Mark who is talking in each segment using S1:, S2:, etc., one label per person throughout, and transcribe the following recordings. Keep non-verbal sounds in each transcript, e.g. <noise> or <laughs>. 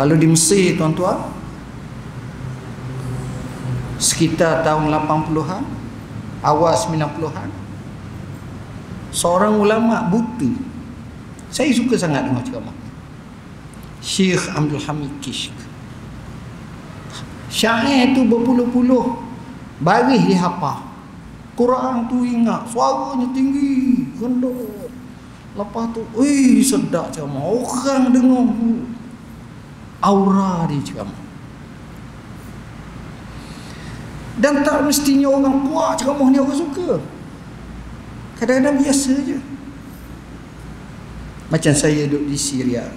S1: kalau di Mesir tuan-tuan sekitar tahun 80-an awal 90-an seorang ulama buta saya suka sangat dengar ceramah Syekh Abdul Hamid Kishk. Syair tu berpuluh-puluh baris dia hafal. Quran tu ingat suaranya tinggi rendah lepas tu wih sedap ceramah orang dengar aura dia ceramah dan tak mestinya orang buat ceramah ni orang suka. Kadang-kadang biasa je. Macam saya duduk di Syria.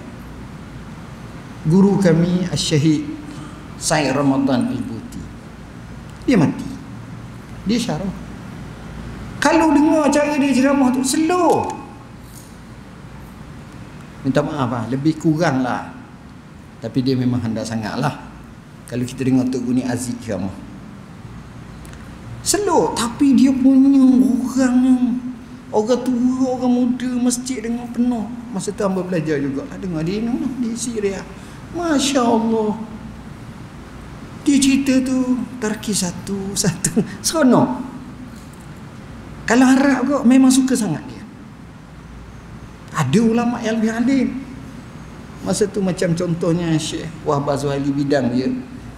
S1: Guru kami Syahid Said Ramadan Al-Buti. Dia mati. Dia syarah. Kalau dengar cara dia ceramah tu slow minta maaf lah lebih kurang lah tapi dia memang hendak sangat lah kalau kita dengar Tok Guni Aziz ceramah Slow tapi dia punya orang yang orang tua, orang muda masjid dengan penuh. Masa tu hamba belajar juga. Lah dengar dia ni di Syria. Masya Allah. Dia cerita tu terki satu <laughs> satu. Seronok. Kalau harap kok memang suka sangat dia. Ada ulama yang lebih alim. Masa tu macam contohnya Syekh Wahbah Zuhaili bidang dia.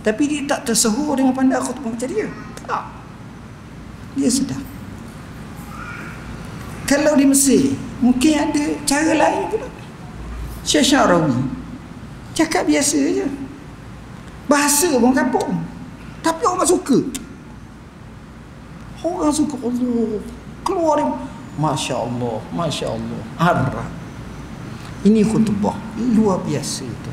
S1: Tapi dia tak tersehu dengan pandai khutbah macam dia. Tak. Dia sedar. Kalau di Mesir mungkin ada cara lain pula. Syekh Syarawi cakap biasa je. Bahasa pun kampung tapi orang suka. Orang suka. Allah. Keluar dia. Masya Allah Masya Allah. Arra ini khutbah. Luar biasa itu